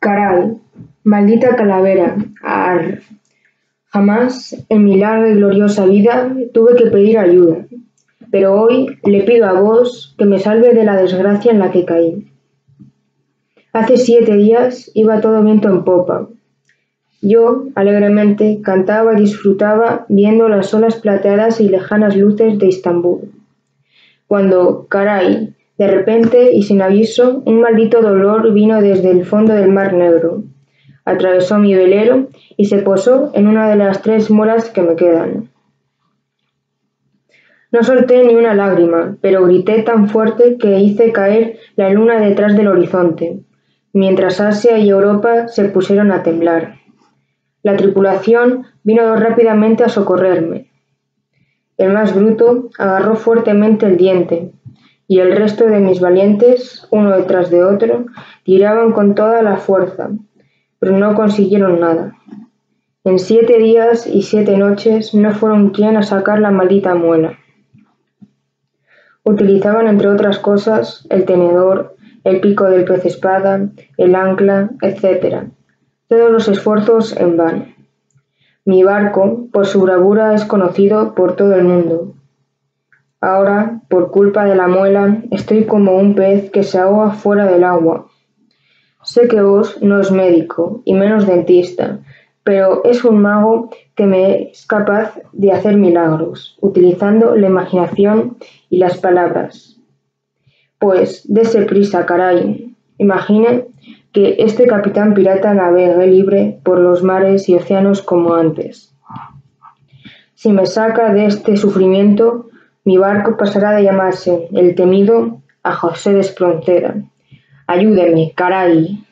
Caray, maldita calavera, arr. Jamás en mi larga y gloriosa vida tuve que pedir ayuda, pero hoy le pido a vos que me salve de la desgracia en la que caí. Hace siete días iba todo viento en popa. Yo, alegremente, cantaba y disfrutaba viendo las olas plateadas y lejanas luces de Istambul. Cuando, caray, de repente y sin aviso, un maldito dolor vino desde el fondo del mar negro. Atravesó mi velero y se posó en una de las tres moras que me quedan. No solté ni una lágrima, pero grité tan fuerte que hice caer la luna detrás del horizonte, mientras Asia y Europa se pusieron a temblar. La tripulación vino rápidamente a socorrerme. El más bruto agarró fuertemente el diente, y el resto de mis valientes, uno detrás de otro, tiraban con toda la fuerza, pero no consiguieron nada. En siete días y siete noches no fueron quien a sacar la maldita muela. Utilizaban, entre otras cosas, el tenedor, el pico del pez espada, el ancla, etc. Todos los esfuerzos en vano. Mi barco, por su bravura, es conocido por todo el mundo, Ahora, por culpa de la muela, estoy como un pez que se ahoga fuera del agua. Sé que vos no es médico, y menos dentista, pero es un mago que me es capaz de hacer milagros, utilizando la imaginación y las palabras. Pues, dése prisa, caray. Imagine que este capitán pirata navegue libre por los mares y océanos como antes. Si me saca de este sufrimiento, mi barco pasará de llamarse El Temido a José de Espronceda. Ayúdeme, caray.